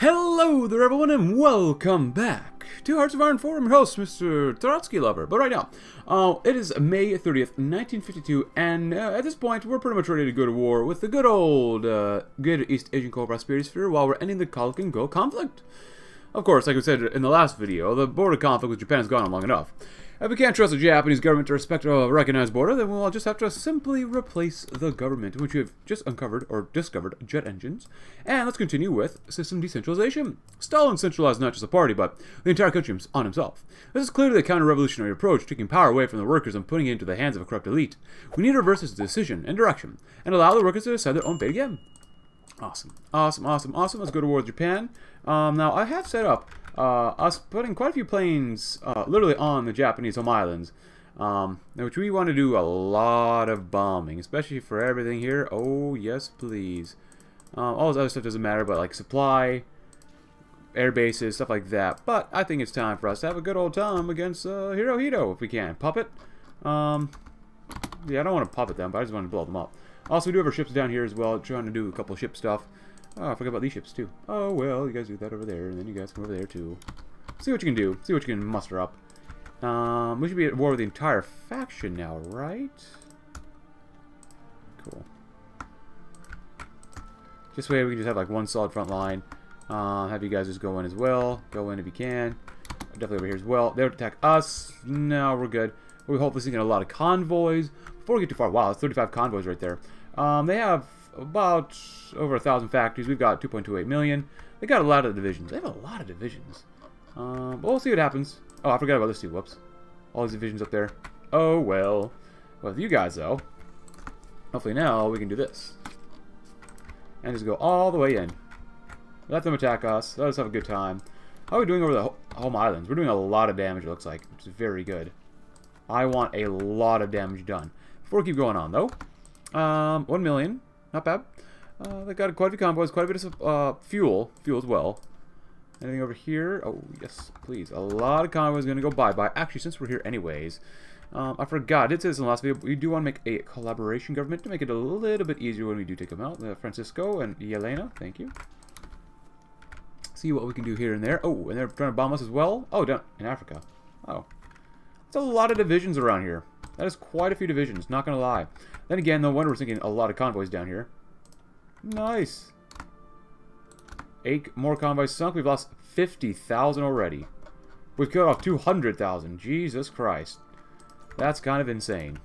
Hello there everyone and welcome back to Hearts of Iron Forum, your host Mr. Trotsky Lover. But right now, uh, it is May 30th, 1952, and uh, at this point we're pretty much ready to go to war with the good old uh, good East Asian Co-Prosperity Sphere while we're ending the Khalkhin Gol conflict. Of course, like we said in the last video, the border conflict with Japan has gone on long enough. If we can't trust the Japanese government to respect a recognized border, then we'll just have to simply replace the government, which we have just uncovered or discovered jet engines. And let's continue with system decentralization. Stalin centralized not just the party, but the entire country on himself. This is clearly the counter-revolutionary approach, taking power away from the workers and putting it into the hands of a corrupt elite. We need to reverse this decision and direction, and allow the workers to decide their own fate again. Awesome. Awesome, awesome, awesome. Let's go to war with Japan. Um, now, I have set up uh, us putting quite a few planes uh, literally on the Japanese home islands, um, which we want to do a lot of bombing, especially for everything here. Oh, yes, please. Um, all this other stuff doesn't matter, but like supply, air bases, stuff like that. But I think it's time for us to have a good old time against uh, Hirohito, if we can. Puppet. Um, yeah, I don't want to puppet them, but I just want to blow them up. Also, we do have our ships down here as well, trying to do a couple ship stuff. Oh, I forgot about these ships too. Oh, well, you guys do that over there, and then you guys come over there too. See what you can do. See what you can muster up. Um, we should be at war with the entire faction now, right? Cool. This way we can just have like one solid front line. Uh, have you guys just go in as well. Go in if you can. Definitely over here as well. They would attack us. No, we're good. We hopefully seeing a lot of convoys. Before we get too far, wow, that's 35 convoys right there. Um, they have about over a thousand factories. We've got 2.28 million. They got a lot of divisions. They have a lot of divisions. Um, but we'll see what happens. Oh, I forgot about this too. Whoops. All these divisions up there. Oh, well. Well, with you guys, though, hopefully now we can do this. And just go all the way in. Let them attack us. Let us have a good time. How are we doing over the home islands? We're doing a lot of damage, it looks like, is very good. I want a lot of damage done. Before we keep going on, though, um, 1 million. Not bad. Uh, they got quite a few convoys, quite a bit of uh, fuel. Fuel as well. Anything over here? Oh, yes, please. A lot of convoys going to go bye-bye. Actually, since we're here anyways, um, I forgot. I did say this in the last video, we do want to make a collaboration government to make it a little bit easier when we do take them out. Uh, Francisco and Yelena, thank you. See what we can do here and there. Oh, and they're trying to bomb us as well? Oh, down in Africa. Oh. There's a lot of divisions around here. That is quite a few divisions, not going to lie. Then again, no wonder we're sinking a lot of convoys down here. Nice. Eight more convoys sunk. We've lost 50,000 already. We've killed off 200,000. Jesus Christ. That's kind of insane.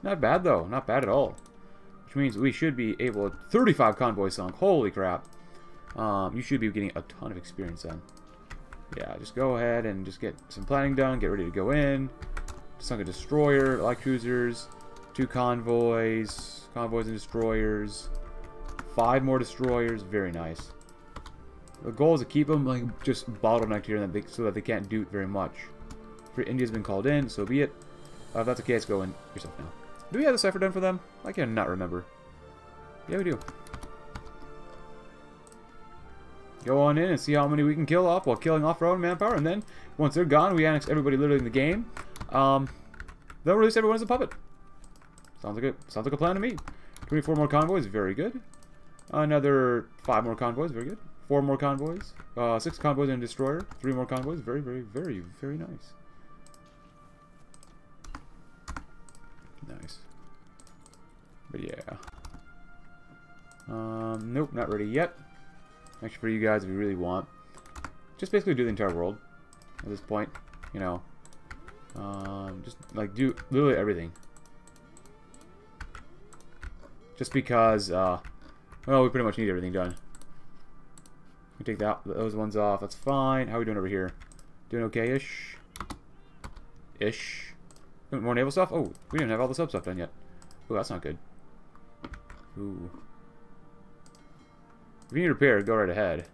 Not bad, though. Not bad at all. Which means we should be able... to... 35 convoys sunk. Holy crap. Um, you should be getting a ton of experience then. Yeah, just go ahead and just get some planning done. Get ready to go in. Sunk a destroyer, light cruisers. Two convoys, convoys and destroyers. Five more destroyers, very nice. The goal is to keep them like just bottlenecked here so that they can't do very much. For India's been called in, so be it. Uh, if that's the case, go in yourself now. Do we have the cipher done for them? I cannot remember. Yeah, we do. Go on in and see how many we can kill off while killing off our own manpower, and then once they're gone, we annex everybody literally in the game. Um, they'll release everyone as a puppet. Sounds like a sounds like a plan to me. 24 more convoys, very good. Another five more convoys, very good. Four more convoys. Uh, six convoys and a destroyer. Three more convoys, very, very, very, very nice. Nice. But yeah. Um, nope, not ready yet. Actually, for you guys, if you really want. Just basically do the entire world at this point. You know. Um, just, like, do literally everything. Just because, uh, well, we pretty much need everything done. We take that those ones off. That's fine. How are we doing over here? Doing okay-ish? Ish. More naval stuff? Oh, we didn't have all the sub stuff done yet. Oh, that's not good. Ooh. If you need repair, go right ahead.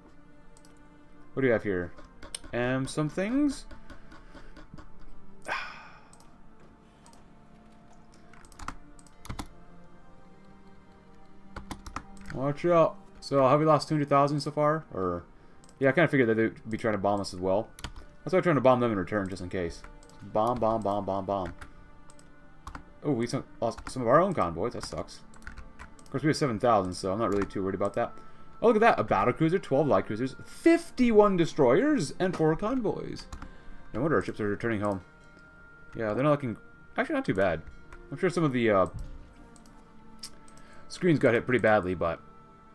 What do you have here? Um, some things? Watch out. So, have we lost 200,000 so far? Or, yeah, I kind of figured that they'd be trying to bomb us as well. That's why I'm trying to bomb them in return, just in case. Bomb, bomb, bomb, bomb, bomb. Oh, we lost some of our own convoys. That sucks. Of course, we have 7,000, so I'm not really too worried about that. Oh, look at that. A battle cruiser, 12 light cruisers, 51 destroyers, and 4 convoys. No wonder our ships are returning home. Yeah, they're not looking... Actually, not too bad. I'm sure some of the uh, screens got hit pretty badly, but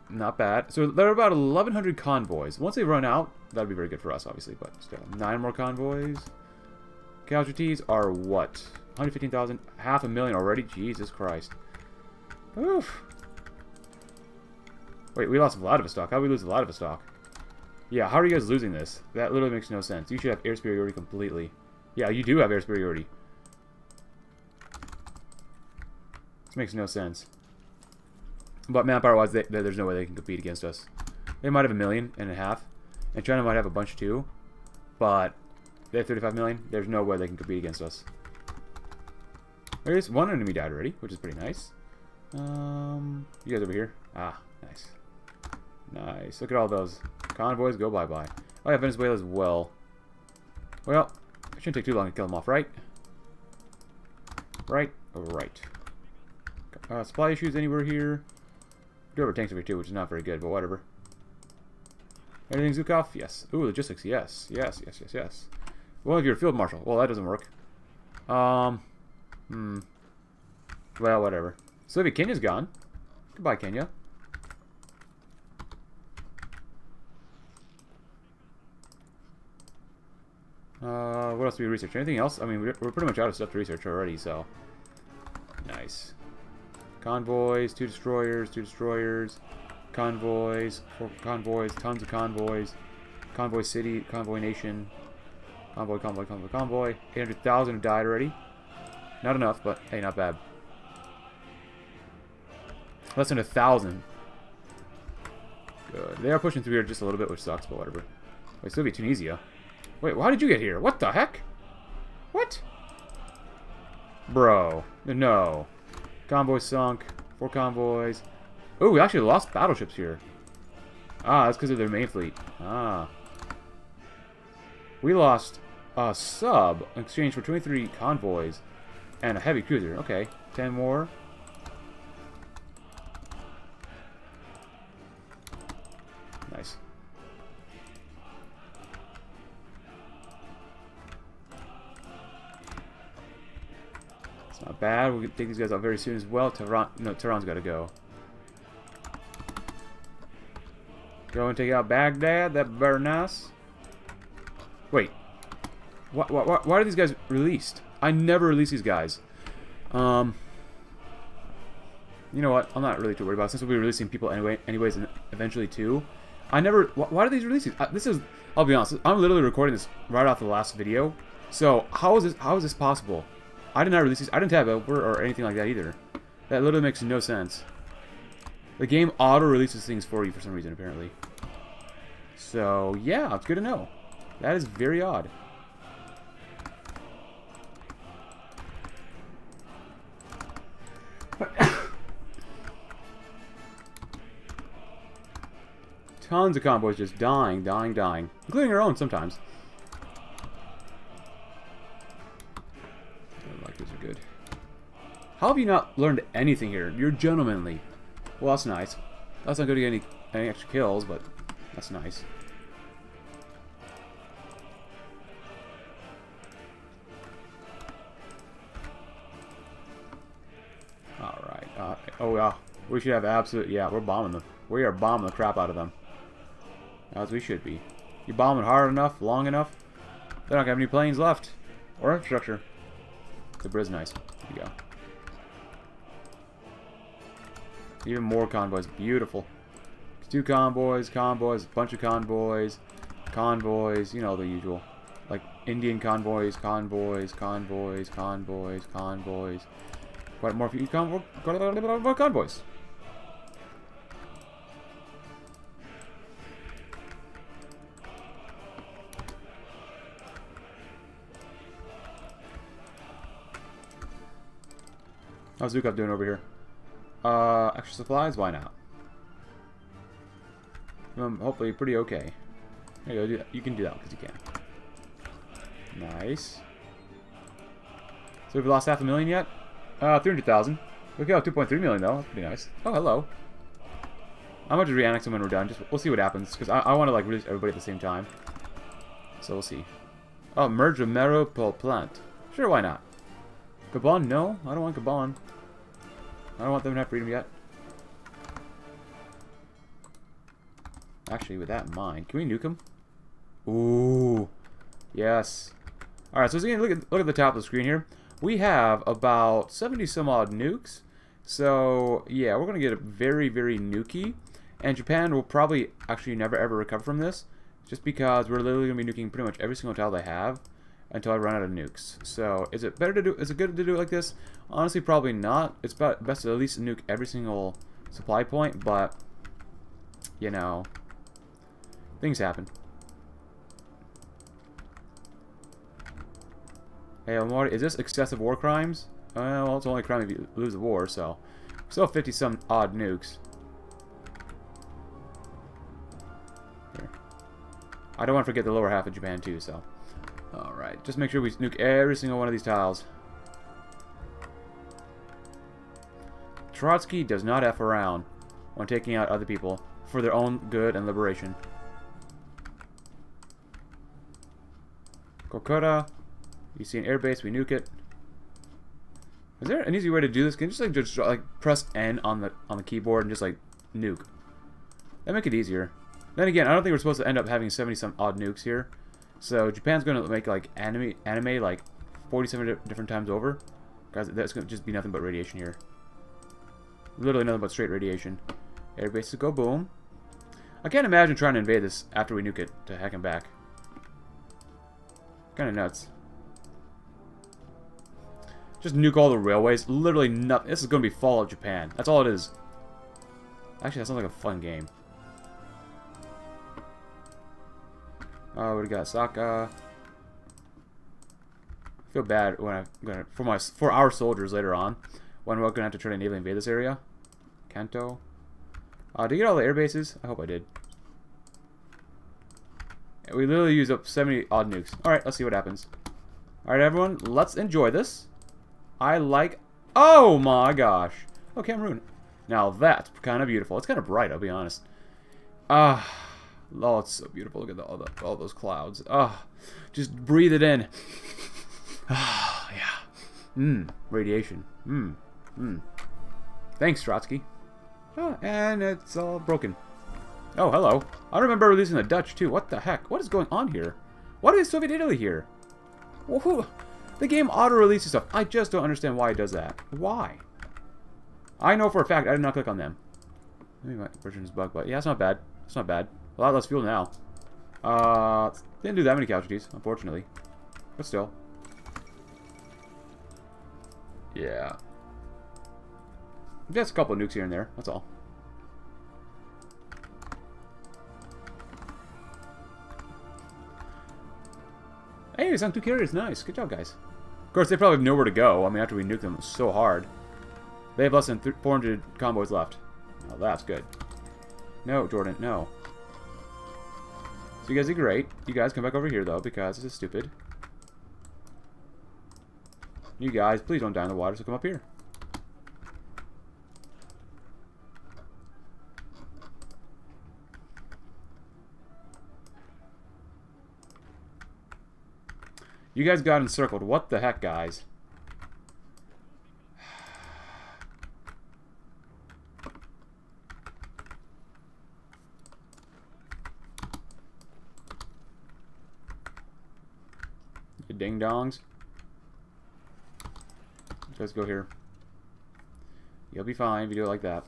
not bad. So there are about 1,100 convoys. Once they run out, that'd be very good for us, obviously, but still. Nine more convoys. Casualties are what? 115,000? Half a million already? Jesus Christ. Oof. Wait, we lost Vladivostok. How did we lose Vladivostok? Yeah, how are you guys losing this? That literally makes no sense. You should have air superiority completely. Yeah, you do have air superiority. This makes no sense. But manpower-wise, there's no way they can compete against us. They might have a million and a half. And China might have a bunch too. But they have 35 million. There's no way they can compete against us. There's one enemy died already, which is pretty nice. Um, you guys over here? Ah, nice. Nice. Look at all those. Convoys go bye-bye. Oh, yeah, Venezuela as well. Well, it shouldn't take too long to kill them off, right? Right? Right. Uh, supply issues anywhere here? Do have our tanks over here too, which is not very good, but whatever. Anything Zhukov? Yes. Ooh, logistics, yes. Yes, yes, yes, yes. Well, if you're a field marshal. Well, that doesn't work. Um, hmm. Well, whatever. Soviet Kenya's gone. Goodbye, Kenya. Uh, what else do we research? Anything else? I mean, we're, we're pretty much out of stuff to research already, so... Nice. Convoys, two destroyers, two destroyers, convoys, four convoys, tons of convoys, convoy city, convoy nation, convoy, convoy, convoy, convoy. 800,000 have died already. Not enough, but hey, not bad. Less than a thousand. Good. They are pushing through here just a little bit, which sucks, but whatever. Wait, still be Tunisia. Wait, why did you get here? What the heck? What? Bro. No. Convoy sunk. Four convoys. Oh, we actually lost battleships here. Ah, that's because of their main fleet. Ah. We lost a sub in exchange for 23 convoys and a heavy cruiser. Okay, 10 more. Bad. We'll take these guys out very soon as well. Tehran, no, Tehran's got to go. Go and take out Baghdad. That very nice. Wait. Why, why, why are these guys released? I never release these guys. Um. You know what? I'm not really too worried about it, since we'll be releasing people anyway, anyways, and eventually too. I never. Why, why are these releasing? Uh, this is. I'll be honest. I'm literally recording this right off the last video. So how is this? How is this possible? I did not release these. I didn't tab over or anything like that either. That literally makes no sense. The game auto-releases things for you for some reason, apparently. So, yeah, it's good to know. That is very odd. Tons of convoys just dying, dying, dying. Including our own sometimes. How have you not learned anything here? You're gentlemanly. Well, that's nice. That's not going to get any, any extra kills, but that's nice. Alright. Uh, oh, yeah. We should have absolute... Yeah, we're bombing them. We are bombing the crap out of them. As we should be. You bomb them hard enough, long enough, they don't have any planes left. Or infrastructure. The bridge nice. There you go. Even more convoys. Beautiful. Two convoys, convoys, a bunch of convoys, convoys, you know, the usual. Like Indian convoys, convoys, convoys, convoys, convoys. Quite more few convoys. convoys. How's Zhukov doing over here? Uh, extra supplies? Why not? Um, hopefully pretty okay. There you go, do that. You can do that because you can. Nice. So we've lost half a million yet? Uh, 300,000. We got 2.3 million though. That's pretty nice. Oh, hello. I might just re-annex them when we're done. Just we'll see what happens because I, I want to like release everybody at the same time. So we'll see. Oh, merge a marrow plant. Sure, why not? Gabon? No, I don't want Gabon. I don't want them to have freedom yet. Actually, with that in mind, can we nuke them? Ooh, yes. All right, so again, look at look at the top of the screen here. We have about 70 some odd nukes. So yeah, we're gonna get a very very nukey, and Japan will probably actually never ever recover from this, just because we're literally gonna be nuking pretty much every single tile they have until I run out of nukes. So is it better to do? Is it good to do it like this? Honestly, probably not. It's best to at least nuke every single supply point, but you know, things happen. Hey, Omori, is this excessive war crimes? Uh, well, it's only a crime if you lose the war, so... Still 50-some odd nukes. Here. I don't want to forget the lower half of Japan, too, so... Alright, just make sure we nuke every single one of these tiles. Trotsky does not F around when taking out other people for their own good and liberation. Kokura you see an airbase, we nuke it. Is there an easy way to do this? Can you just like just like press N on the on the keyboard and just like nuke? That make it easier. Then again, I don't think we're supposed to end up having 70 some odd nukes here. So Japan's going to make like anime anime like 47 different times over. Guys, that's going to just be nothing but radiation here. Literally nothing but straight radiation. Airbases go boom. I can't imagine trying to invade this after we nuke it to heck and back. Kind of nuts. Just nuke all the railways. Literally nothing. This is going to be Fallout Japan. That's all it is. Actually, that sounds like a fun game. Oh, we got Saka. I feel bad when I'm gonna for my for our soldiers later on when we're gonna have to try to naval invade this area. Kanto. Uh, did you get all the air bases? I hope I did. We literally used up 70 odd nukes. Alright, let's see what happens. Alright, everyone, let's enjoy this. I like... Oh my gosh. Oh, Cameroon. Now that's kind of beautiful. It's kind of bright, I'll be honest. Ah. Uh, oh, it's so beautiful. Look at the, all, the, all those clouds. Ah. Uh, just breathe it in. Ah, yeah. Mmm. Radiation. Mmm. Mmm. Thanks, Trotsky. Oh, and it's all broken. Oh, hello. I remember releasing the Dutch, too. What the heck? What is going on here? Why is Soviet Italy here? Woohoo! The game auto-releases stuff. I just don't understand why it does that. Why? I know for a fact I did not click on them. Maybe my version is bugged, but yeah, it's not bad. It's not bad. A lot less fuel now. Uh, didn't do that many casualties, unfortunately. But still. Yeah. Just a couple of nukes here and there, that's all. Hey, it's on two carriers. Nice. Good job, guys. Of course, they probably have nowhere to go. I mean, after we nuke them so hard. They have less than 400 convoys left. Oh, that's good. No, Jordan, no. So you guys are great. You guys come back over here, though, because this is stupid. You guys, please don't die in the water, so come up here. You guys got encircled. What the heck, guys? Ding-dongs. Let's go here. You'll be fine if you do it like that.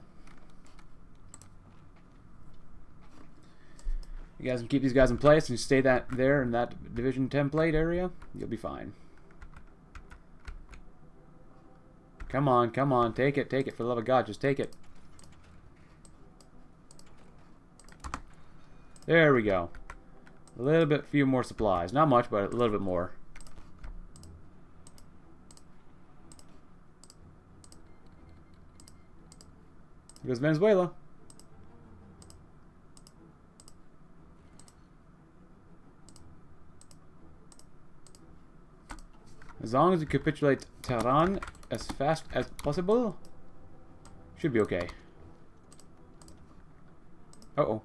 You guys can keep these guys in place and stay that there in that Division template area. You'll be fine. Come on, come on. Take it, take it. For the love of God, just take it. There we go. A little bit few more supplies. Not much, but a little bit more. Here goes Venezuela. As long as you capitulate Tehran as fast as possible, should be okay. Uh-oh.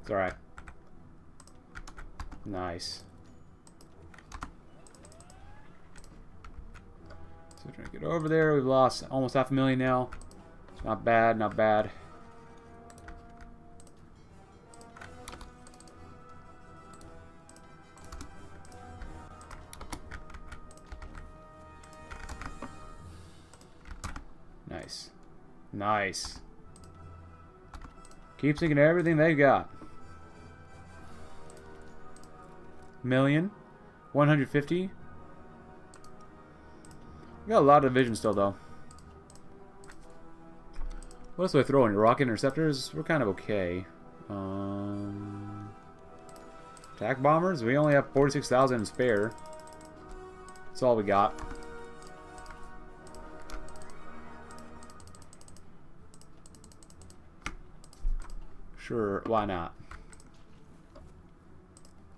It's alright. Nice. So trying to get over there. We've lost almost half a million now. Not bad, not bad. Nice. Nice. Keep sinking everything they've got. Million. 150. We got a lot of vision still, though. What else do I throw in? Rocket interceptors? We're kind of okay. Um, attack bombers? We only have 46,000 spare. That's all we got. Sure, why not?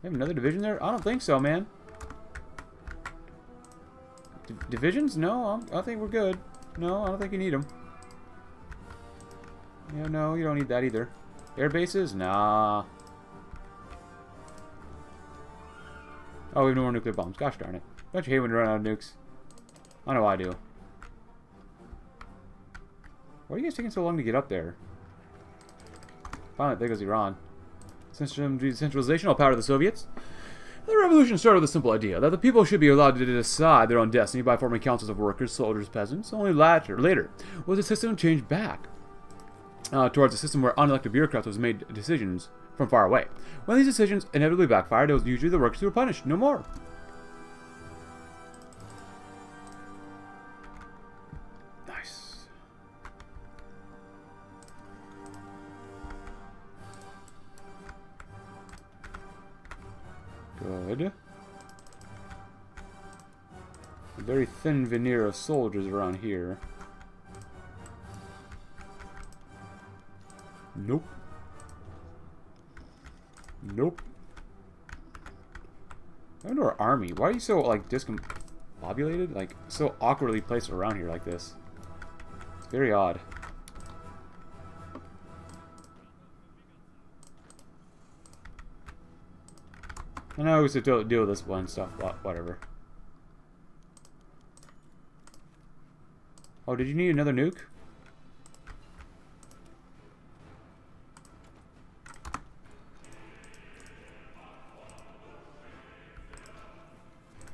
We have another division there? I don't think so, man. D divisions? No, I think we're good. No, I don't think you need them. Yeah, no, you don't need that either. Air bases? Nah. Oh, we have no more nuclear bombs. Gosh darn it. Don't you hate when you run out of nukes? I know I do. Why are you guys taking so long to get up there? Finally, there goes Iran. Decentralization, all power to the Soviets. The revolution started with a simple idea that the people should be allowed to decide their own destiny by forming councils of workers, soldiers, peasants. Only later, later was the system changed back uh, towards a system where unelected bureaucrats was made decisions from far away. When these decisions inevitably backfired, it was usually the workers who were punished, no more. Nice. Good. A very thin veneer of soldiers around here. Nope. Nope. I wonder our army. Why are you so, like, discombobulated? Like, so awkwardly placed around here like this? It's very odd. I know we should deal with this one stuff, but whatever. Oh, did you need another nuke?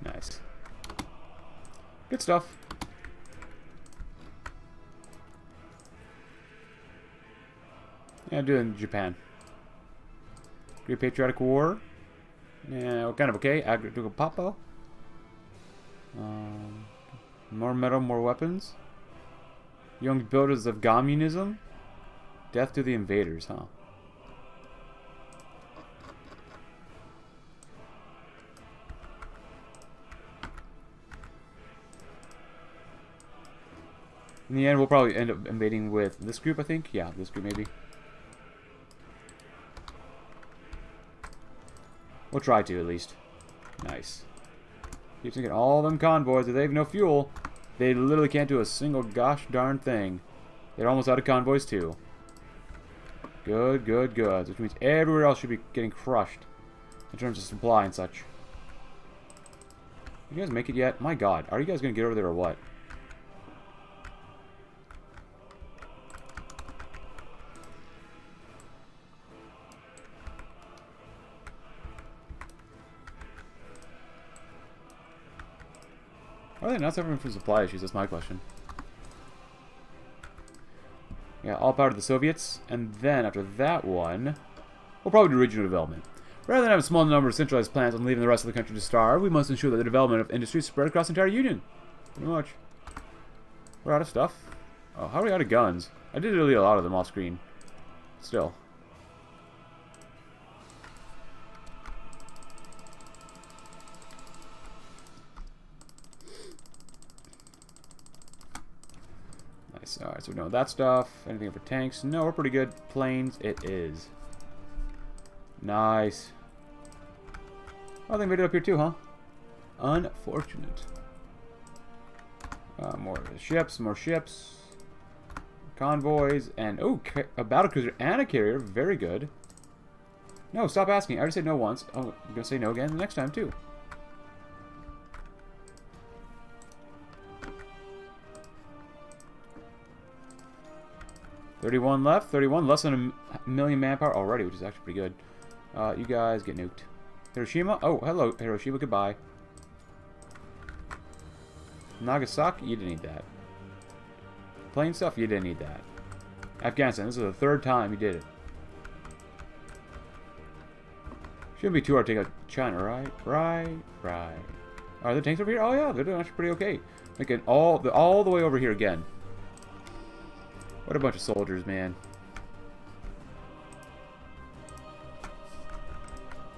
Nice. Good stuff. Yeah, doing Japan. Great Patriotic War. Yeah, kind of okay. Agricultural Papo. Um, more metal, more weapons. Young builders of communism. Death to the invaders, huh? In the end, we'll probably end up invading with this group, I think. Yeah, this group maybe. We'll try to, at least. Nice. Keep thinking all them convoys, if they have no fuel, they literally can't do a single gosh darn thing. They're almost out of convoys, too. Good, good, good. Which means everywhere else should be getting crushed in terms of supply and such. You guys make it yet? My god, are you guys going to get over there or what? Are they not suffering from supply issues? That's my question. Yeah, all power to the Soviets. And then after that one, we'll probably do regional development. Rather than have a small number of centralized plants and leaving the rest of the country to starve, we must ensure that the development of industry is spread across the entire Union. Pretty much. We're out of stuff. Oh, how are we out of guns? I did delete a lot of them off screen. Still. Alright, so we know that stuff. Anything for tanks? No, we're pretty good. Planes, it is. Nice. Oh, they made it up here too, huh? Unfortunate. Uh, more ships, more ships. Convoys, and... Oh, a battle cruiser and a carrier. Very good. No, stop asking. I already said no once. Oh, I'm going to say no again the next time, too. Thirty-one left. Thirty-one, less than a million manpower already, which is actually pretty good. Uh, you guys get nuked. Hiroshima. Oh, hello, Hiroshima. Goodbye. Nagasaki. You didn't need that. Plain stuff. You didn't need that. Afghanistan. This is the third time you did it. Shouldn't be too hard to take out China, right? Right, right. Are the tanks over here? Oh yeah, they're doing actually pretty okay. Making all the all the way over here again. What a bunch of soldiers, man.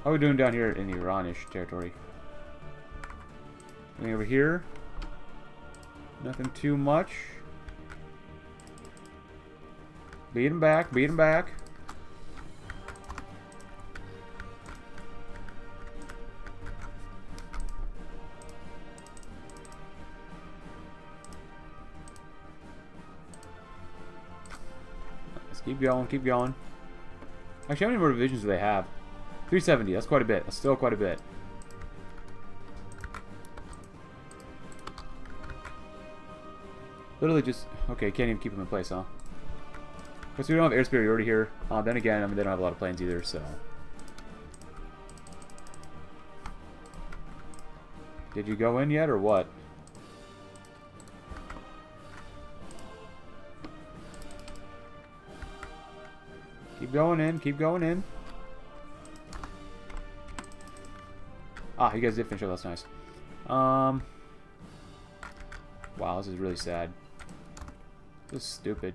How are we doing down here in Iranish territory? Anything over here? Nothing too much. Beat him back, beat him back. Keep going, keep going. Actually, how many more divisions do they have? 370, that's quite a bit. That's still quite a bit. Literally just... Okay, can't even keep them in place, huh? Because we don't have air superiority here. Uh, then again, I mean, they don't have a lot of planes either, so... Did you go in yet, or what? Going in. Keep going in. Ah, you guys did finish up. That's nice. Um. Wow, this is really sad. This is stupid.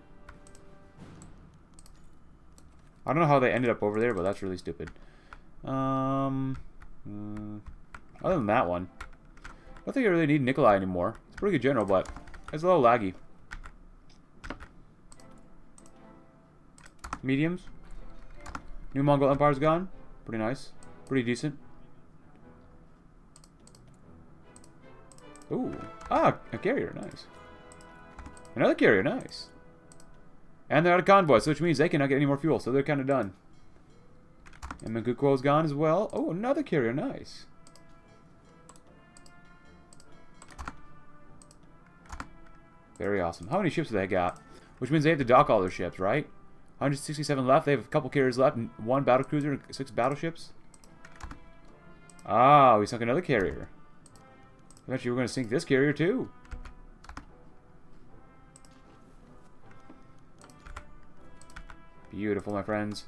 I don't know how they ended up over there, but that's really stupid. Um. Mm, other than that one, I don't think I really need Nikolai anymore. It's a pretty good general, but it's a little laggy. Mediums. New Mongol Empire's gone. Pretty nice. Pretty decent. Ooh. Ah, a carrier. Nice. Another carrier. Nice. And they're out of convoys, which means they cannot get any more fuel, so they're kind of done. And Manchukuo's gone as well. Oh, another carrier. Nice. Very awesome. How many ships do they got? Which means they have to dock all their ships, right? 167 left. They have a couple carriers left. One battle cruiser and six battleships. Ah, we sunk another carrier. Eventually, we're going to sink this carrier, too. Beautiful, my friends.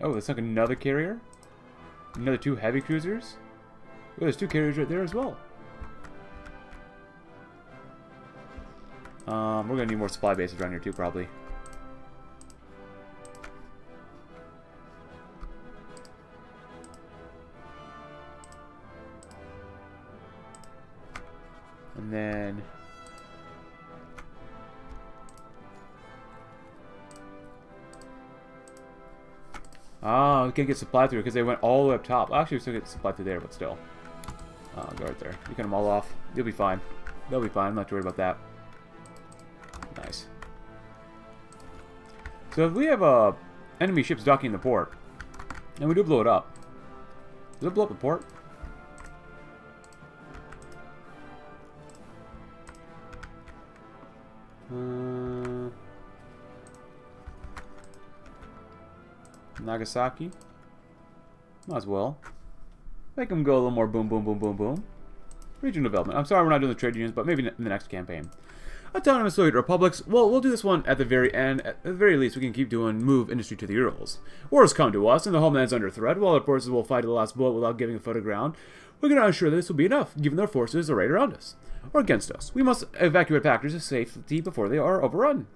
Oh, they sunk another carrier? Another two heavy cruisers? Oh, there's two carriers right there as well. Um, we're going to need more supply bases around here, too, probably. And then... Ah, we can get supply through because they went all the way up top. Actually, we still get supply through there, but still. Oh, go right there. You cut them all off. You'll be fine. They'll be fine. I'm not worried about that. Nice. So if we have uh, enemy ships docking the port, and we do blow it up, does it blow up the port? Nagasaki. Might as well. Make them go a little more boom, boom, boom, boom, boom. Regional development. I'm sorry we're not doing the trade unions, but maybe in the next campaign. Autonomous Soviet republics. Well, we'll do this one at the very end. At the very least, we can keep doing move industry to the Urals. Wars come to us, and the homeland's under threat. While our forces will fight to the last bullet without giving a foot of ground, we're going to ensure that this will be enough, given their forces are right around us or against us. We must evacuate factories to safety before they are overrun.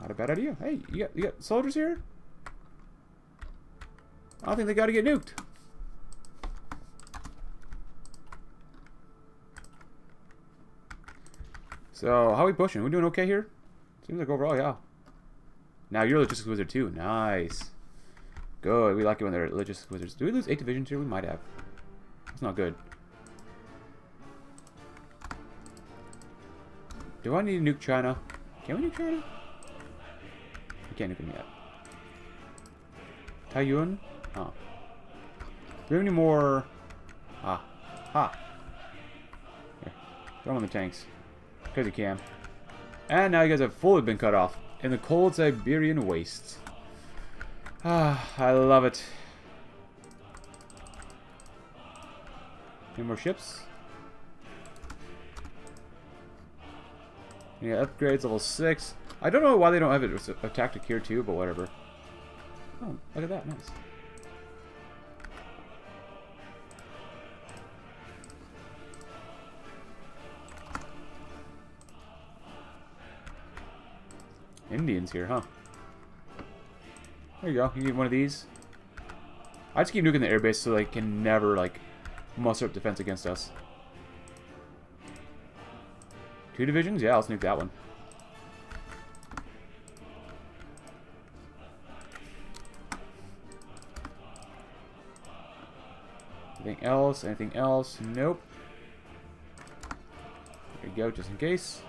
Not a bad idea. Hey, you got, you got soldiers here? I think they got to get nuked. So, how are we pushing? We doing okay here? Seems like overall, yeah. Now, you're logistics wizard too. Nice. Good. We like it when they're logistics wizards. Do we lose eight divisions here? We might have. That's not good. Do I need to nuke China? Can we nuke China? We can't nuke them yet. Taiyuan? Oh. Do we have any more... Ah. Ha. Throw them on the tanks. Because you can. And now you guys have fully been cut off in the cold Siberian wastes. Ah, I love it. Any more ships? Yeah, upgrades level 6. I don't know why they don't have it a tactic here too, but whatever. Oh, look at that, nice. Indians here, huh? There you go. You get one of these. I just keep nuking the airbase so they can never, like, muster up defense against us. Two divisions? Yeah, let's nuke that one. Anything else? Anything else? Nope. There you go, just in case.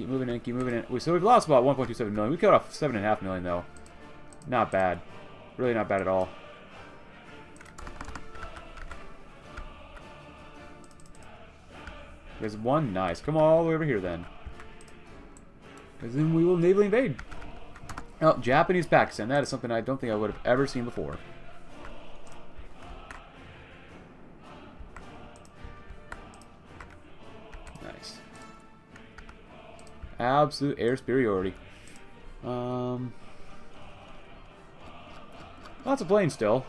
Keep moving in, keep moving in. So we've lost about 1.27 million. We cut off 7.5 million, though. Not bad. Really not bad at all. There's one. Nice. Come all the way over here, then. Because then we will navally invade. Oh, Japanese Pakistan. That is something I don't think I would have ever seen before. Absolute air superiority. Um, lots of planes still.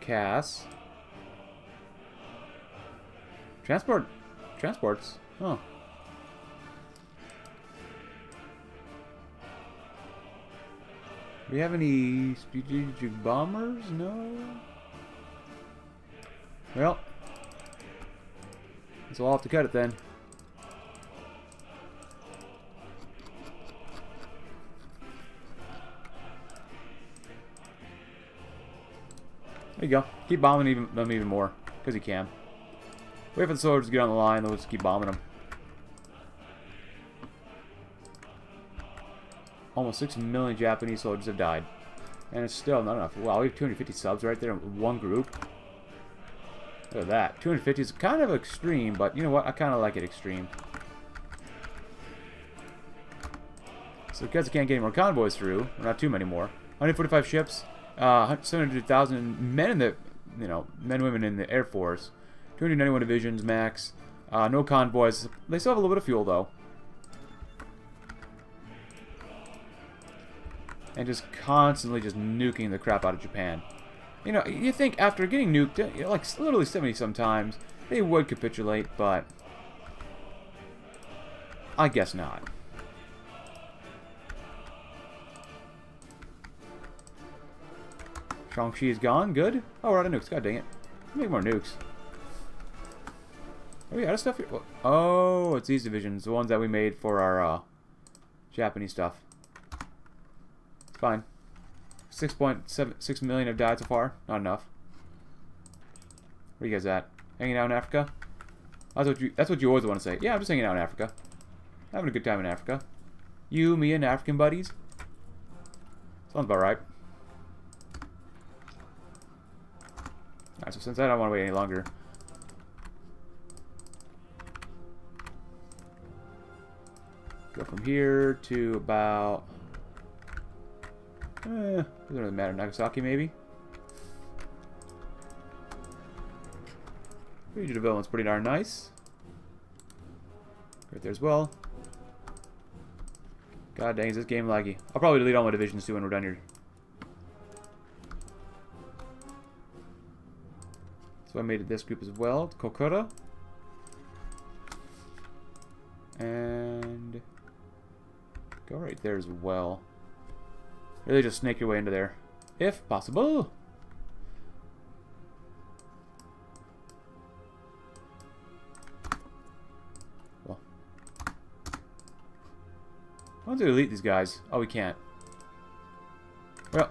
CAS. Transport. Transports. Oh. Do we have any strategic bombers? No. Well. So I'll have to cut it then. You go. Keep bombing even, them even more. Because you can. Wait for the soldiers to get on the line, then we'll just keep bombing them. Almost 6 million Japanese soldiers have died. And it's still not enough. Wow, we have 250 subs right there in one group. Look at that. 250 is kind of extreme, but you know what? I kind of like it extreme. So because I can't get any more convoys through, or not too many more. 145 ships, uh, 700,000 men in the, you know, men women in the Air Force. 291 divisions max. Uh, no convoys. They still have a little bit of fuel, though. And just constantly just nuking the crap out of Japan. You know, you think after getting nuked, you know, like literally 70 sometimes, they would capitulate, but I guess not. Shaanxi is gone. Good. Oh, we're out of nukes. God dang it. Make more nukes. Are we out of stuff here? Oh, it's these divisions. The ones that we made for our uh, Japanese stuff. It's fine. 6.6 million have died so far. Not enough. Where you guys at? Hanging out in Africa? That's what you, that's what you always want to say. Yeah, I'm just hanging out in Africa. Having a good time in Africa. You, me, and African buddies. Sounds about right. Alright, so since I don't want to wait any longer, Go from here to about... Eh, doesn't really matter. Nagasaki, maybe? Region development's pretty darn nice. Right there as well. God dang, is this game laggy. I'll probably delete all my divisions too when we're done here. So I made it this group as well. Kokura. And... Go right there as well. Really just snake your way into there. If possible. Well. I want to delete these guys. Oh, we can't. Well,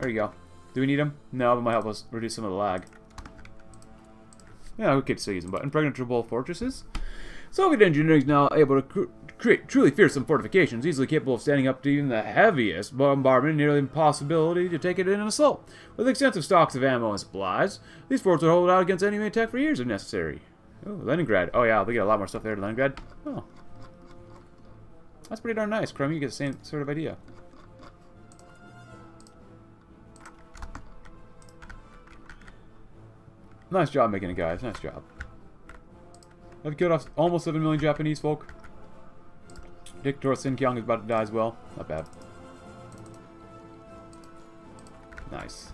there you go. Do we need them? No, but might help us reduce some of the lag. Yeah, we could still use them, but impregnable fortresses. Soviet engineering is now able to create truly fearsome fortifications, easily capable of standing up to even the heaviest bombardment, nearly impossibility to take it in an assault. With extensive stocks of ammo and supplies, these forts would hold out against enemy attack for years if necessary. Oh, Leningrad. Oh yeah, they get a lot more stuff there to Leningrad. Oh. That's pretty darn nice. Chrome, you get the same sort of idea. Nice job making it, guys. Nice job. I've killed off almost 7 million Japanese folk. Dictator Xinjiang is about to die as well. Not bad. Nice.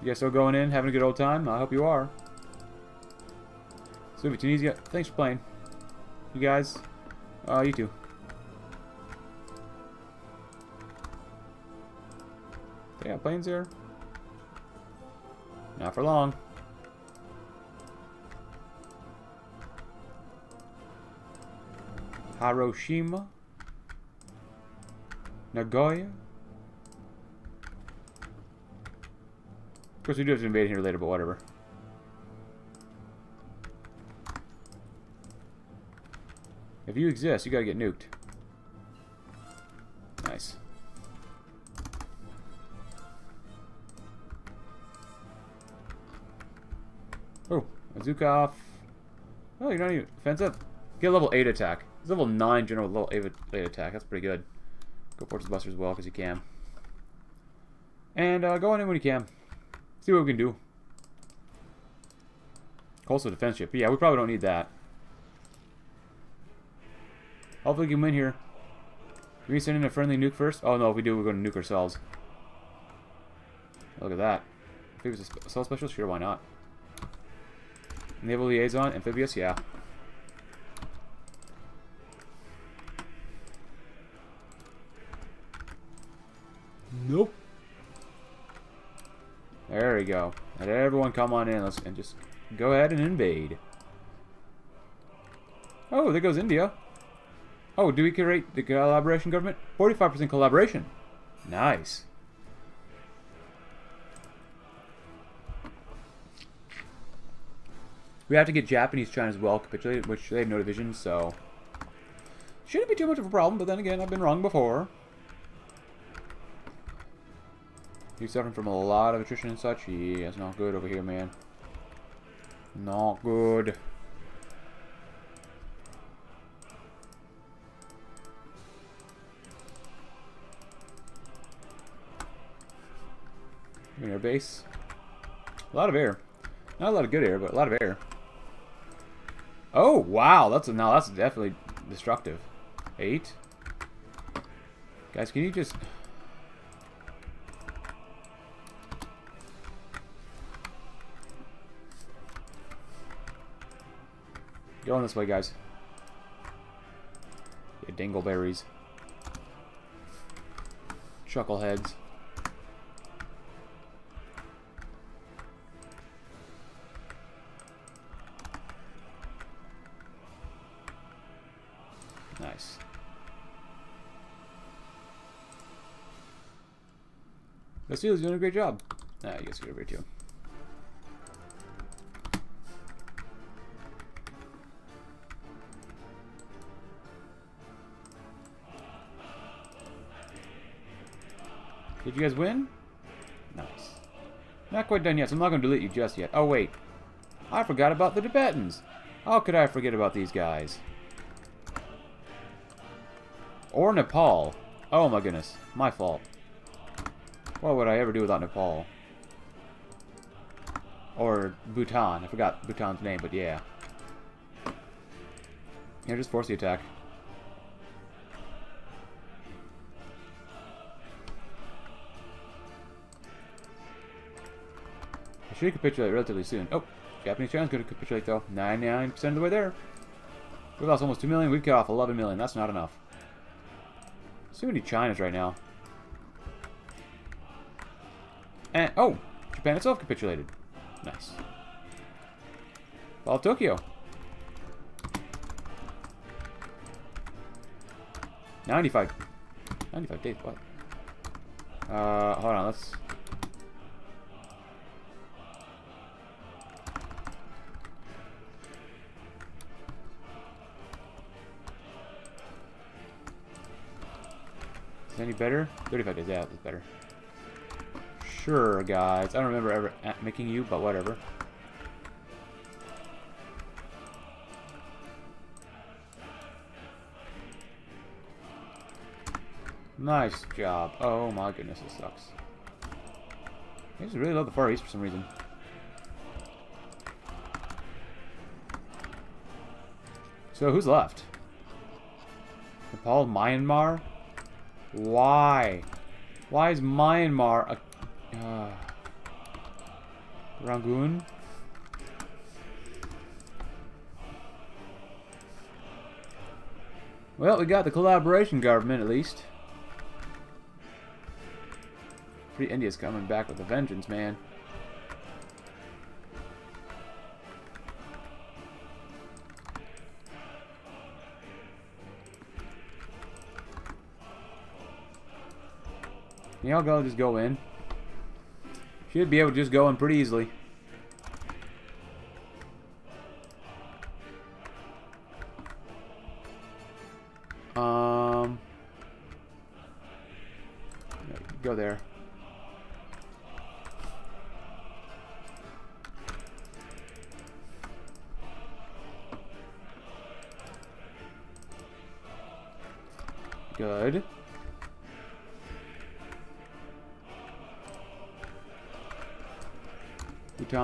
You guys still going in, having a good old time? I hope you are. Soviet Tunisia, thanks for playing. You guys, uh, you too. Got planes here? Not for long. Hiroshima, Nagoya. Of course, we do have to invade here later, but whatever. If you exist, you gotta get nuked. Azukov. Oh, you're not even offensive. Get level 8 attack. He's level 9 general level 8, 8 attack. That's pretty good. Go for Fortress Buster as well, because you can. And uh, go on in when you can. See what we can do. Coastal defense ship. Yeah, we probably don't need that. Hopefully we can win here. Can we send in a friendly nuke first? Oh no, if we do, we're going to nuke ourselves. Look at that. If it was a assault special, sure, why not? Naval liaison, amphibious, yeah. Nope. There we go. Let everyone come on in. Let's and just go ahead and invade. Oh, there goes India. Oh, do we create the collaboration government? 45% collaboration. Nice. We have to get Japanese China as well capitulated, which they have no division, so... Shouldn't be too much of a problem, but then again, I've been wrong before. He's suffering from a lot of attrition and such. Yeah, it's not good over here, man. Not good. Air base. A lot of air. Not a lot of good air, but a lot of air. Oh, wow. That's a, now that's definitely destructive. Eight. Guys, can you just... Going this way, guys. Yeah, dingleberries. Chuckleheads. Bastille's doing a great job. Ah, I guess you're over too. Did you guys win? Nice. Not quite done yet, so I'm not going to delete you just yet. Oh, wait. I forgot about the Tibetans. How could I forget about these guys? Or Nepal. Oh my goodness. My fault. What would I ever do without Nepal? Or Bhutan. I forgot Bhutan's name, but yeah. Here, just force the attack. I should capitulate relatively soon. Oh, Japanese China's going to capitulate though. 99% of the way there. We've lost almost 2 million. We've cut off 11 million. That's not enough. Too many Chinas right now. And, oh, Japan itself capitulated. Nice. Fall of Tokyo. Ninety-five. Ninety-five days. What? Uh, hold on. Let's. Is any better? Thirty-five days. Yeah, that's better. Sure, guys. I don't remember ever making you, but whatever. Nice job. Oh my goodness, this sucks. I just really love the Far East for some reason. So who's left? Nepal, Myanmar? Why? Why is Myanmar a... Uh, Rangoon? Well, we got the collaboration government at least. Pretty India's coming back with a vengeance, man. Yeah, I'll go just go in. Should be able to just go in pretty easily.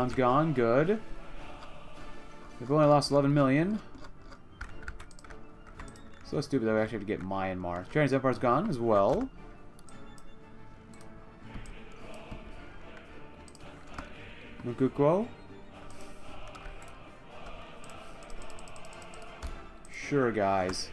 Bhutan's gone. Good. We've only lost 11 million. So stupid that we actually have to get Myanmar. Chinese Empire's gone as well. Mukuko. Sure, guys.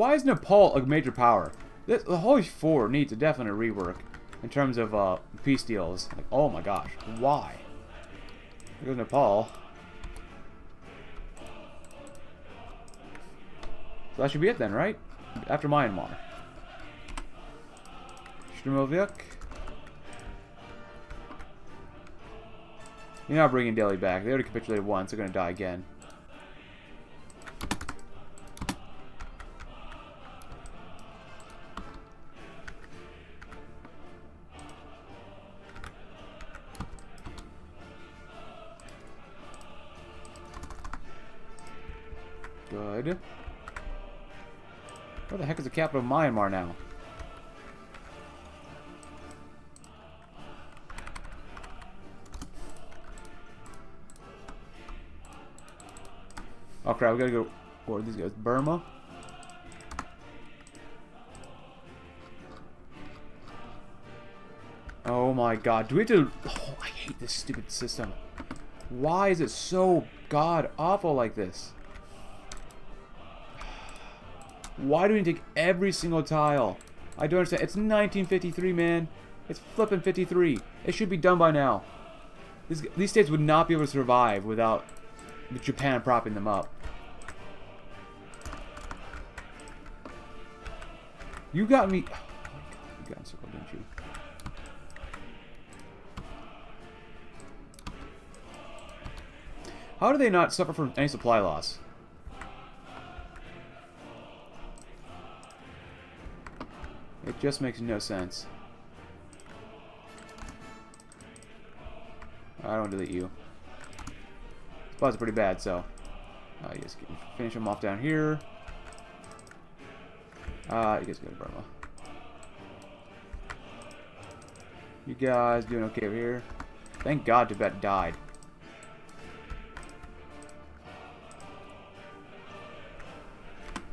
Why is Nepal a major power? This, the Hoi Four needs a definite rework in terms of uh, peace deals. Like, oh my gosh, why? Goes Nepal. So that should be it then, right? After Myanmar. Shturmovik. You're not bringing Delhi back. They already capitulated once. They're going to die again. Capital of Myanmar now? Oh crap, we gotta go where these guys? Burma? Oh my god. Do we have to... Oh, I hate this stupid system. Why is it so god awful like this? Why do we take every single tile? I don't understand. It's 1953, man. It's flipping 53. It should be done by now. These, these states would not be able to survive without Japan propping them up. You got me... Oh god, you got encircled, didn't you? How do they not suffer from any supply loss? It just makes no sense. I don't delete you. Spots pretty bad, so uh, you can finish them off down here. Uh, you guys go Burma. You guys doing okay over here? Thank God Tibet died.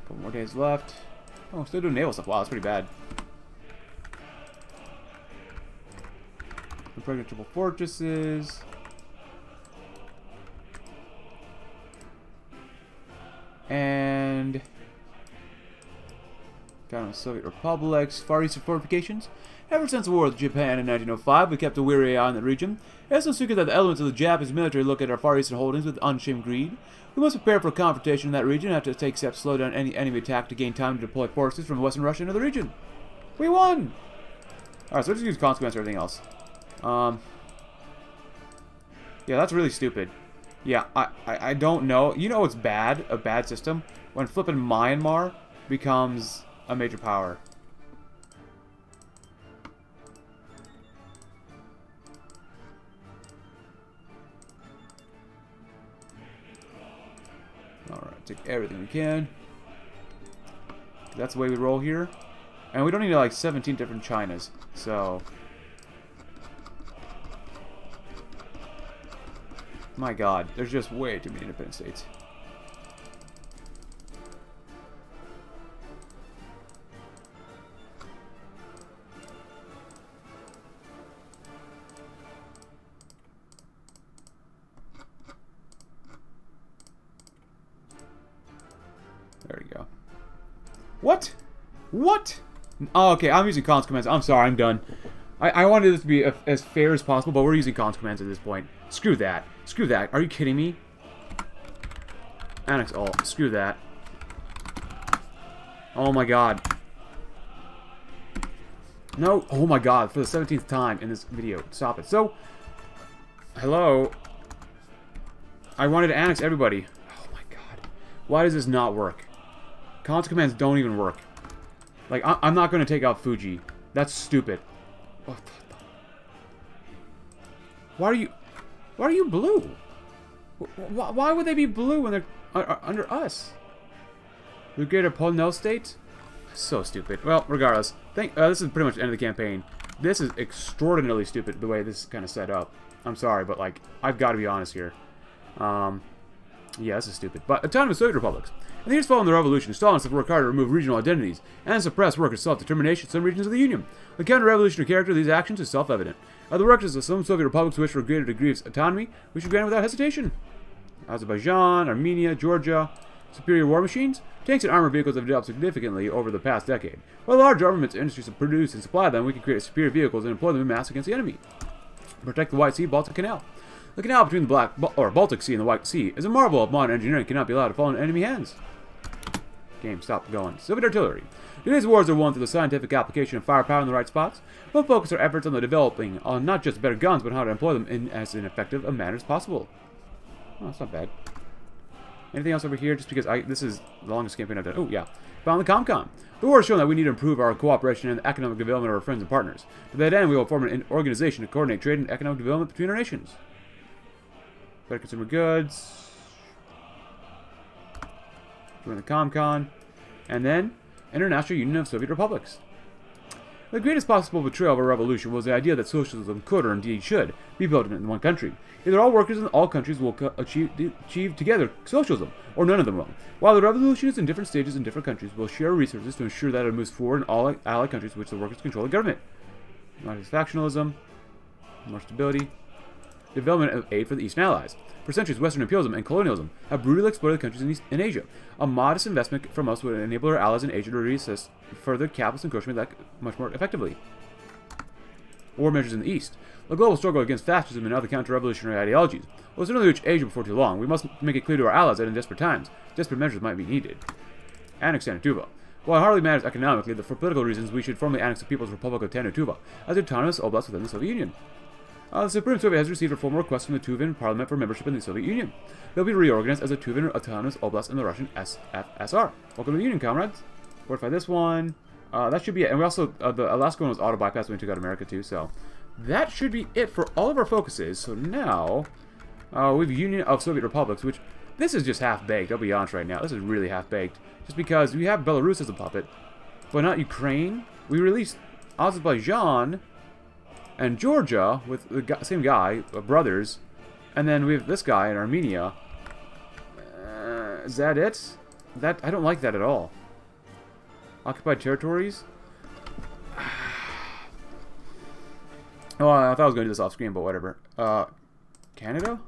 Couple more days left. Oh, still doing naval stuff. Wow, that's pretty bad. Impregnable fortresses. And Kind of Soviet republics, Far Eastern fortifications. Ever since the war with Japan in 1905, we kept a weary eye on the region. It is no secret that the elements of the Japanese military look at our Far Eastern holdings with unshamed greed. We must prepare for confrontation in that region and have to take steps to slow down any enemy attack to gain time to deploy forces from Western Russia into the region. We won! Alright, so let's use consequence for everything else. Um, yeah, that's really stupid. Yeah, I, I, I don't know. You know it's bad, a bad system? When flipping Myanmar becomes a major power. Alright, take everything we can. That's the way we roll here. And we don't need like 17 different Chinas, so... My god, there's just way too many independent states. There we go. What? What? Oh, okay, I'm using cons commands. I'm sorry, I'm done. I, I wanted this to be as fair as possible, but we're using cons commands at this point. Screw that. Screw that. Are you kidding me? Annex all. Screw that. Oh my god. No. Oh my god. For the 17th time in this video. Stop it. So, hello. I wanted to annex everybody. Oh my god. Why does this not work? Cons commands don't even work. Like, I am not going to take out Fuji. That's stupid. Why are you... Why are you blue? Why would they be blue when they're under us? The Greater Polnel State? So stupid. Well, regardless. Think, uh, this is pretty much the end of the campaign. This is extraordinarily stupid, the way this is kind of set up. I'm sorry, but, like, I've got to be honest here. Um, yeah, this is stupid. But autonomous Soviet republics. The years following the revolution, Stalin have worked hard to remove regional identities and suppress workers' self-determination in some regions of the Union. The counter-revolutionary character of these actions is self-evident. Of the workers of some Soviet republics wish for a greater degree of autonomy, we should grant without hesitation. Azerbaijan, Armenia, Georgia, superior war machines, tanks and armored vehicles have developed significantly over the past decade. While large armaments industries have produced and supply them, we can create superior vehicles and employ them in mass against the enemy. Protect the White Sea Baltic Canal. The canal between the Black or Baltic Sea and the White Sea is a marvel of modern engineering cannot be allowed to fall into enemy hands. Game, stop going. Soviet artillery. Today's wars are won through the scientific application of firepower in the right spots. We'll focus our efforts on the developing on not just better guns, but how to employ them in as effective a manner as possible. Oh, that's not bad. Anything else over here? Just because I this is the longest campaign I've done. Oh, yeah. Found the ComCom. The war has shown that we need to improve our cooperation and economic development of our friends and partners. To that end, we will form an organization to coordinate trade and economic development between our nations. Better consumer goods. Join the ComCon. And then, International Union of Soviet Republics. The greatest possible betrayal of a revolution was the idea that socialism could, or indeed should, be built in one country. Either all workers in all countries will achieve, achieve together socialism, or none of them will. While the revolution is in different stages in different countries, will share resources to ensure that it moves forward in all allied countries which the workers control the government. Not factionalism, more stability, development of aid for the Eastern Allies. For centuries, Western imperialism and colonialism have brutally exploited countries in, East, in Asia. A modest investment from us would enable our allies in Asia to resist further capitalist encroachment that much more effectively. War measures in the East. The global struggle against fascism and other counter-revolutionary ideologies will certainly reach Asia before too long. We must make it clear to our allies that in desperate times, desperate measures might be needed. Annex Tannu While it hardly matters economically, for political reasons, we should formally annex the People's Republic of Tannu as autonomous oblast within the Soviet Union. Uh, the Supreme Soviet has received a formal request from the Tuvan Parliament for membership in the Soviet Union. They'll be reorganized as a Tuvan Autonomous Oblast in the Russian SFSR. Welcome to the Union, comrades. Fortify this one. Uh, that should be it. And we also, uh, the Alaska one was auto bypass when we took out America too, so that should be it for all of our focuses. So now, uh, we have Union of Soviet Republics, which this is just half-baked, I'll be honest right now. This is really half-baked. Just because we have Belarus as a puppet, but not Ukraine. We released Azerbaijan and Georgia with the same guy, uh, brothers, and then we have this guy in Armenia. Uh, is that it? That I don't like that at all. Occupied territories. oh, I thought I was going to do this off screen, but whatever. Uh, Canada?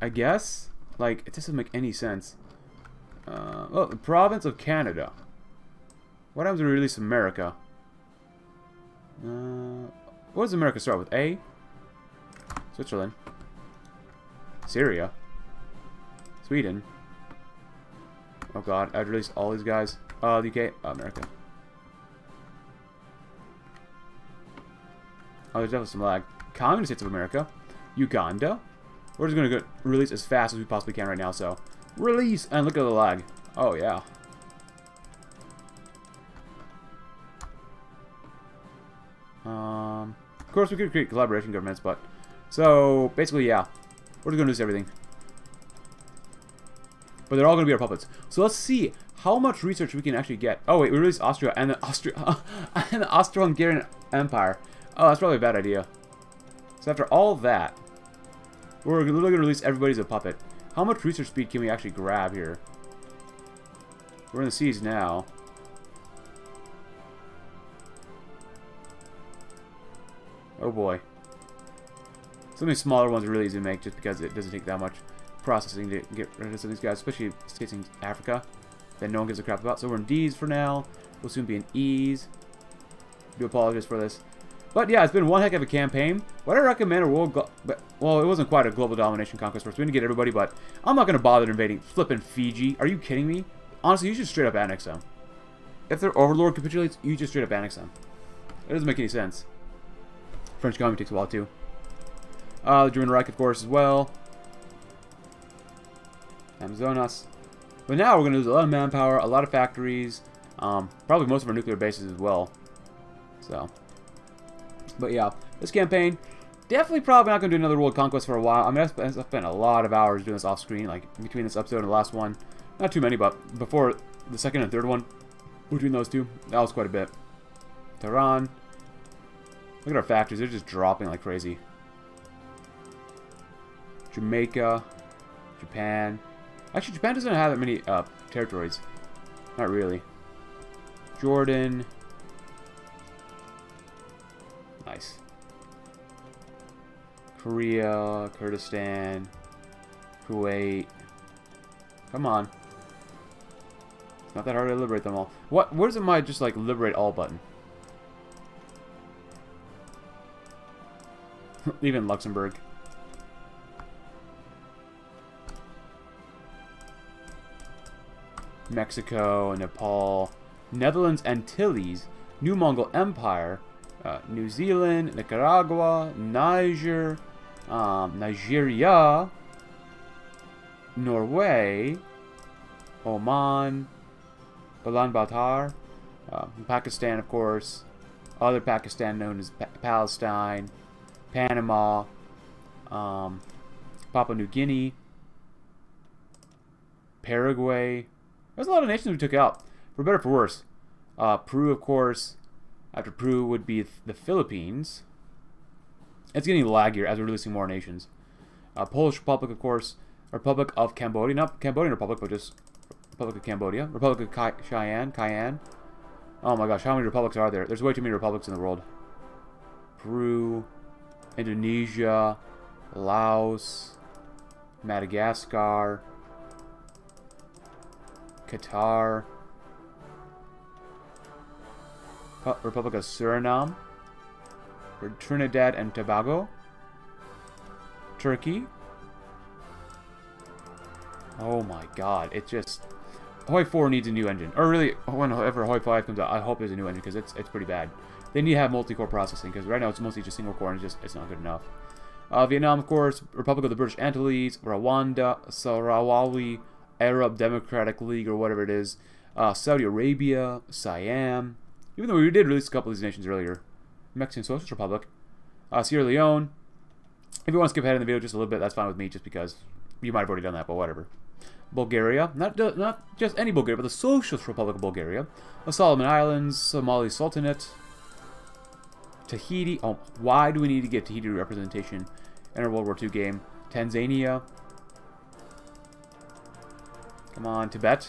I guess. Like it doesn't make any sense. Uh, oh, the province of Canada. What happens when we release America? Uh, what does America start with? A? Switzerland. Syria. Sweden. Oh god, I'd release all these guys. Uh, the UK. Oh, America. Oh, there's definitely some lag. Communist States of America. Uganda. We're just going to release as fast as we possibly can right now, so... Release! And look at the lag. Oh, yeah. Course, we could create collaboration governments, but... So, basically, yeah. We're just going to lose everything. But they're all going to be our puppets. So let's see how much research we can actually get. Oh, wait, we released Austria and the Austria and the Austro-Hungarian Empire. Oh, that's probably a bad idea. So after all that, we're literally going to release everybody as a puppet. How much research speed can we actually grab here? We're in the seas now. Oh boy. Some of these smaller ones are really easy to make just because it doesn't take that much processing to get rid of some of these guys, especially states in Africa that no one gives a crap about. So we're in D's for now. We'll soon be in E's. I do apologize for this. But yeah, it's been one heck of a campaign. What I recommend a world... Well, it wasn't quite a global domination conquest first. We didn't get everybody, but I'm not going to bother invading flipping Fiji. Are you kidding me? Honestly, you should straight up annex them. If their overlord capitulates, you just straight up annex them. It doesn't make any sense. Colony takes a while too. Uh, the German Reich, of course, as well. Amazonas. But now we're going to lose a lot of manpower, a lot of factories, um, probably most of our nuclear bases as well. So, but yeah, this campaign, definitely probably not going to do another world conquest for a while. I mean, I spent a lot of hours doing this off screen, like between this episode and the last one. Not too many, but before the second and third one, between those two, that was quite a bit. Tehran. Look at our factories, they're just dropping like crazy. Jamaica, Japan. Actually, Japan doesn't have that many uh, territories. Not really. Jordan. Nice. Korea, Kurdistan, Kuwait. Come on. It's not that hard to liberate them all. What? Where's my just like liberate all button? Even Luxembourg. Mexico, Nepal, Netherlands Antilles, New Mongol Empire, uh, New Zealand, Nicaragua, Niger, um, Nigeria, Norway, Oman, Ulaanbaatar, uh, Pakistan, of course, other Pakistan known as pa Palestine, Panama, um, Papua New Guinea, Paraguay, there's a lot of nations we took out, for better for worse. Uh, Peru, of course. After Peru would be the Philippines. It's getting laggier as we're releasing more nations. Uh, Polish Republic, of course. Republic of Cambodia. Not Cambodian Republic, but just Republic of Cambodia. Republic of Cheyenne. Cayenne. Oh my gosh, how many republics are there? There's way too many republics in the world. Peru, Indonesia, Laos, Madagascar, Qatar, Republic of Suriname, Trinidad and Tobago, Turkey. Oh my god, it just... Hoi 4 needs a new engine. Or really, whenever Hoi 5 comes out, I hope there's a new engine because it's, it's pretty bad. They need to have multi-core processing because right now it's mostly just single core and it's just it's not good enough. Uh, Vietnam, of course, Republic of the British Antilles, Rwanda, Sahrawi, Arab Democratic League or whatever it is, uh, Saudi Arabia, Siam, even though we did release a couple of these nations earlier, Mexican Socialist Republic, uh, Sierra Leone. If you want to skip ahead in the video just a little bit, that's fine with me, just because you might have already done that, but whatever. Bulgaria, not not just any Bulgaria, but the Socialist Republic of Bulgaria, the Solomon Islands, Somali Sultanate, Tahiti. Oh, why do we need to get Tahiti representation in our World War II game? Tanzania, Come on, Tibet.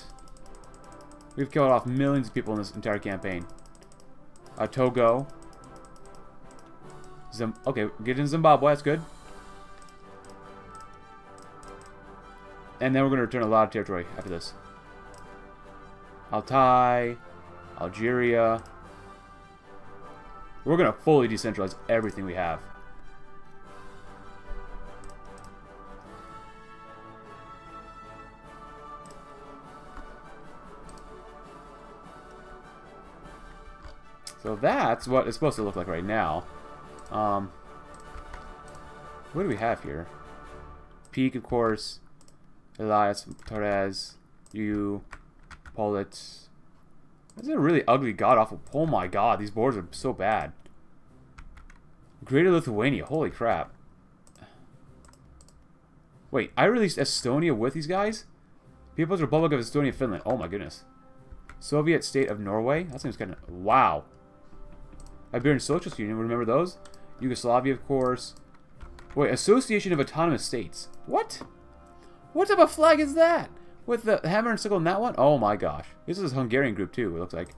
We've killed off millions of people in this entire campaign. Uh, Togo. Zim okay, get in Zimbabwe, that's good. And then we're going to return a lot of territory after this. Altai, Algeria. We're going to fully decentralize everything we have. So that's what it's supposed to look like right now. Um, what do we have here? Peak, of course. Elias, Torres, you, Politz. This is a really ugly, god-awful... Oh my god, these boards are so bad. Greater Lithuania, holy crap. Wait, I released Estonia with these guys? People's Republic of Estonia, Finland. Oh my goodness. Soviet State of Norway? That seems kind of... Wow. Iberian Socialist Union, remember those? Yugoslavia, of course. Wait, Association of Autonomous States. What? What type of flag is that? With the hammer and sickle in that one? Oh my gosh. This is a Hungarian group too, it looks like.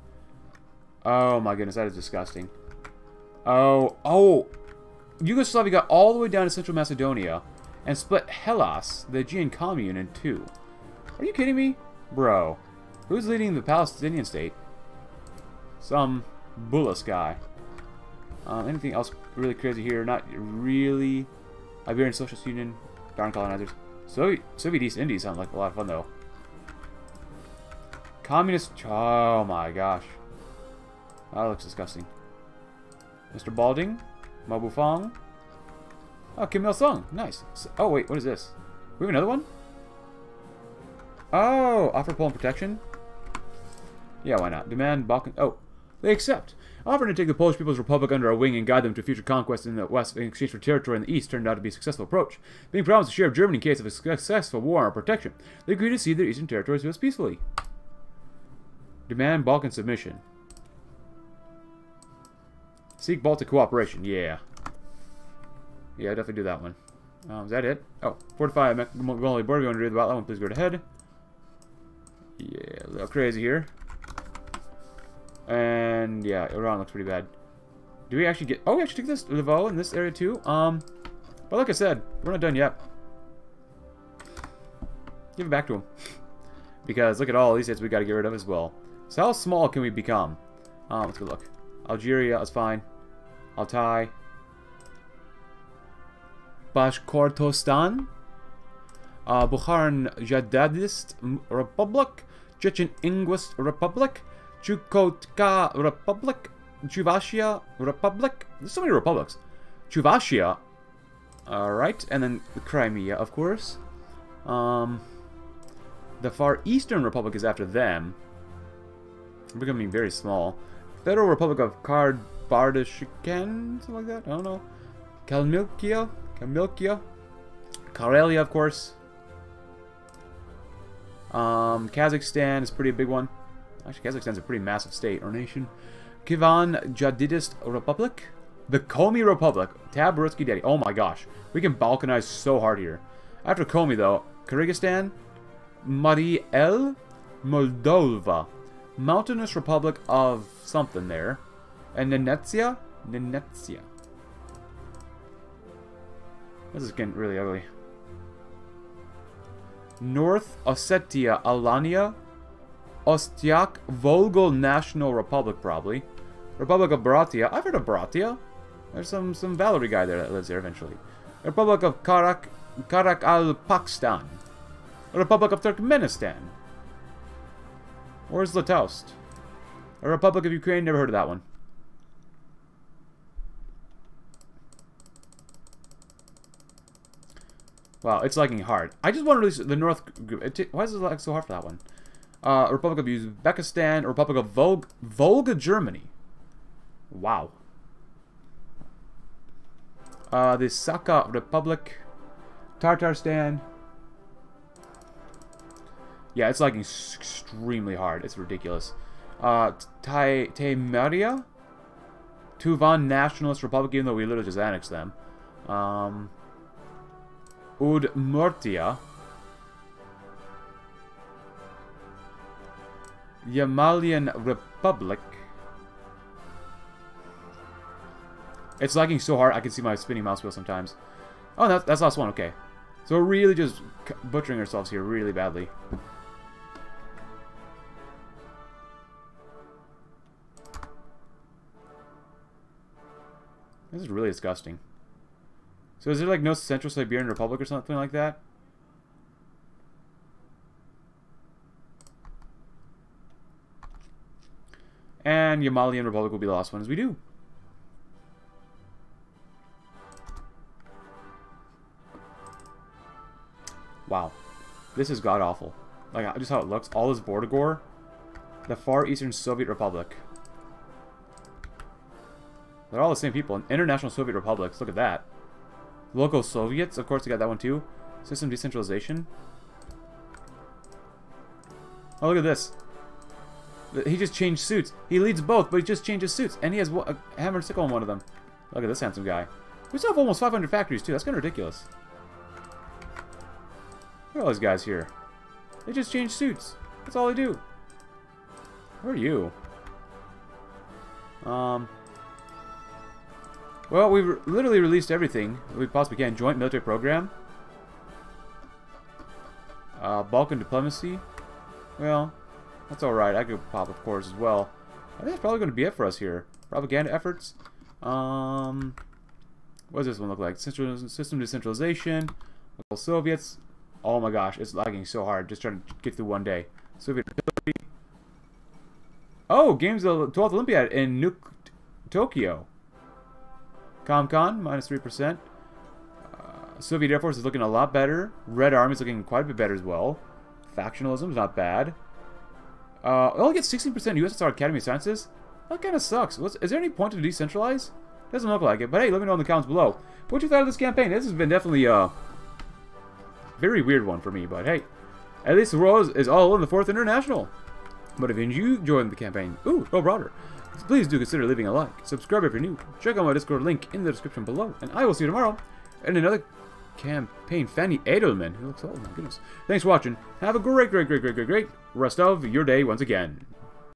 Oh my goodness, that is disgusting. Oh, oh. Yugoslavia got all the way down to Central Macedonia and split Hellas, the Aegean commune, in two. Are you kidding me? Bro. Who's leading the Palestinian state? Some Bullis guy. Um, anything else really crazy here? Not really. Iberian Socialist Union. Darn colonizers. Soviet, Soviet East Indies sounds like a lot of fun, though. Communist... Oh, my gosh. That looks disgusting. Mr. Balding. Mabu Fong. Oh, Kim Il-sung. Nice. Oh, wait. What is this? We have another one? Oh, offer Poland protection? Yeah, why not? Demand Balkan... Oh, they accept. Offering to take the Polish People's Republic under our wing and guide them to future conquests in the west in exchange for territory in the east turned out to be a successful approach. Being promised a share of Germany in case of a successful war or protection, they agreed to cede their eastern territories to us peacefully. Demand Balkan submission. Seek Baltic cooperation. Yeah. Yeah, I definitely do that one. Um, is that it? Oh, fortify Mongolia border. If you want to do that one, please go ahead. Yeah, a little crazy here. And yeah, Iran looks pretty bad. Do we actually get... Oh, we actually took this Laveau in this area too? Um, But like I said, we're not done yet. Give it back to him. because look at all these hits we got to get rid of as well. So how small can we become? Um, let's go look. Algeria is fine. Altai. Bashkortostan. Uh, Bukharan Jadidist Republic. Chechen Inguist Republic. Chukotka Republic, Chuvashia Republic. There's so many republics. Chuvashia. Alright, and then the Crimea, of course. Um, the Far Eastern Republic is after them. Becoming very small. Federal Republic of Kardbardashikan, something like that? I don't know. Kalmykia? Kalmykia? Karelia, of course. Um, Kazakhstan is pretty big one. Actually, Kazakhstan's a pretty massive state or nation. Khivan Jadidist Republic? The Komi Republic. Tab Barutsky Daddy. Oh my gosh. We can balkanize so hard here. After Komi, though, Kyrgyzstan, El, Moldova, Mountainous Republic of something there, and Nenetsia? Nenetsia. This is getting really ugly. North Ossetia, Alania, Ostiak, Volgol National Republic, probably. Republic of Baratia. I've heard of Baratia. There's some, some Valerie guy there that lives there eventually. Republic of Karak, Karakalpakstan. Republic of Turkmenistan. Where's Latoust? A Republic of Ukraine, never heard of that one. Wow, it's lagging hard. I just want to release the North group. Why is it lag so hard for that one? uh, Republic of Uzbekistan, Republic of Volga, Volga Germany. Wow. Uh, the Sakha Republic, Tatarstan. Yeah, it's lagging extremely hard. It's ridiculous. Uh, Taimeria? Tuvan Nationalist Republic, even though we literally just annexed them. Um, Udmurtia. Yamalian Republic. It's lagging so hard I can see my spinning mouse wheel sometimes. Oh, that's, that's last one. Okay. So we're really just butchering ourselves here really badly. This is really disgusting. So is there like no Central Siberian Republic or something like that? And Yamalian Republic will be the last one as we do. Wow. This is god-awful. Like, just how it looks. All this border gore. The Far Eastern Soviet Republic. They're all the same people. International Soviet Republics. Look at that. Local Soviets. Of course, they got that one too. System decentralization. Oh, look at this. He just changed suits. He leads both, but he just changes suits. And he has a hammer and sickle on one of them. Look at this handsome guy. We still have almost 500 factories, too. That's kind of ridiculous. Look at all these guys here. They just change suits. That's all they do. Who are you? Um. Well, we've literally released everything we possibly can. Joint military program. Uh, Balkan diplomacy. Well, that's alright. I could pop, of course, as well. I think that's probably going to be it for us here. Propaganda efforts. Um, what does this one look like? Central system decentralization. Local Soviets. Oh my gosh, it's lagging so hard. Just trying to get through one day. Soviet Oh, games of the 12th Olympiad in Nuke Tokyo. ComCon, minus 3%. Uh, Soviet Air Force is looking a lot better. Red Army is looking quite a bit better as well. Factionalism is not bad. Uh, only get 16% USSR Academy of Sciences. That kind of sucks. What's, is there any point to decentralize? Doesn't look like it. But hey, let me know in the comments below. What you thought of this campaign? This has been definitely a very weird one for me. But hey, at least the world is, is all in the 4th International. But if you join the campaign, ooh, no broader, please do consider leaving a like, subscribe if you're new, check out my Discord link in the description below, and I will see you tomorrow in another campaign. Fanny Edelman, who looks, oh my goodness. Thanks for watching. Have a great, great, great, great, great, great rest of your day once again.